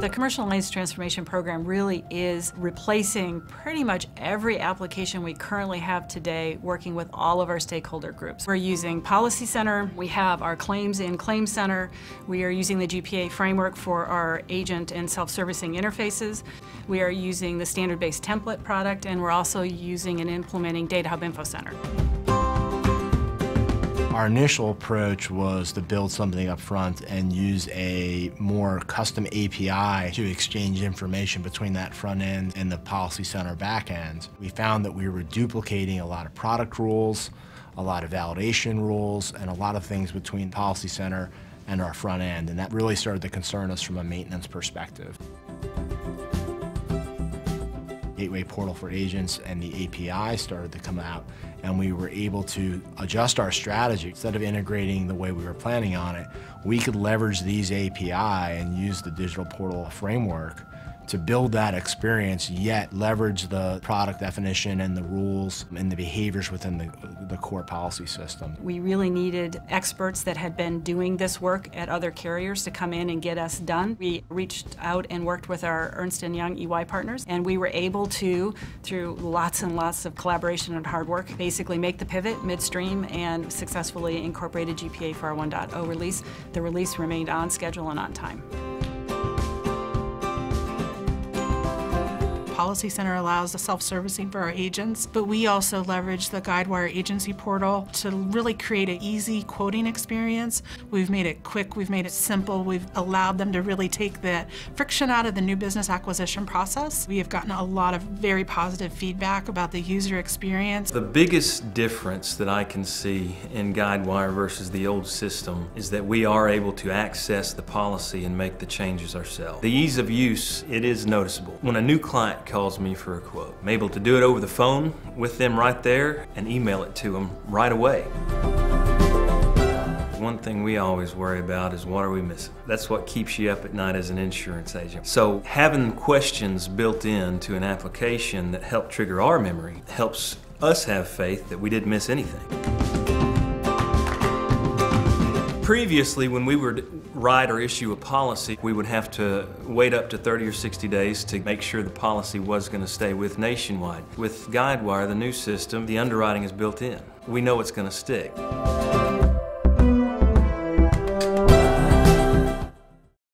The Commercial Lines Transformation Program really is replacing pretty much every application we currently have today working with all of our stakeholder groups. We're using Policy Center, we have our Claims in Claim Center, we are using the GPA framework for our agent and self-servicing interfaces, we are using the standard-based template product, and we're also using and implementing Data Hub Info Center. Our initial approach was to build something up front and use a more custom API to exchange information between that front end and the Policy Center back end. We found that we were duplicating a lot of product rules, a lot of validation rules, and a lot of things between Policy Center and our front end, and that really started to concern us from a maintenance perspective. Gateway Portal for Agents and the API started to come out, and we were able to adjust our strategy. Instead of integrating the way we were planning on it, we could leverage these API and use the digital portal framework to build that experience, yet leverage the product definition and the rules and the behaviors within the, the core policy system. We really needed experts that had been doing this work at other carriers to come in and get us done. We reached out and worked with our Ernst & Young EY partners, and we were able to, through lots and lots of collaboration and hard work, basically make the pivot midstream and successfully incorporated GPA for our 1.0 release. The release remained on schedule and on time. Policy Center allows the self-servicing for our agents, but we also leverage the Guidewire agency portal to really create an easy quoting experience. We've made it quick, we've made it simple, we've allowed them to really take the friction out of the new business acquisition process. We have gotten a lot of very positive feedback about the user experience. The biggest difference that I can see in Guidewire versus the old system is that we are able to access the policy and make the changes ourselves. The ease of use, it is noticeable. When a new client calls me for a quote. I'm able to do it over the phone with them right there and email it to them right away. One thing we always worry about is what are we missing? That's what keeps you up at night as an insurance agent. So having questions built into an application that help trigger our memory helps us have faith that we didn't miss anything. Previously, when we would write or issue a policy, we would have to wait up to 30 or 60 days to make sure the policy was going to stay with Nationwide. With Guidewire, the new system, the underwriting is built in. We know it's going to stick.